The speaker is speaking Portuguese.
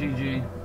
de, de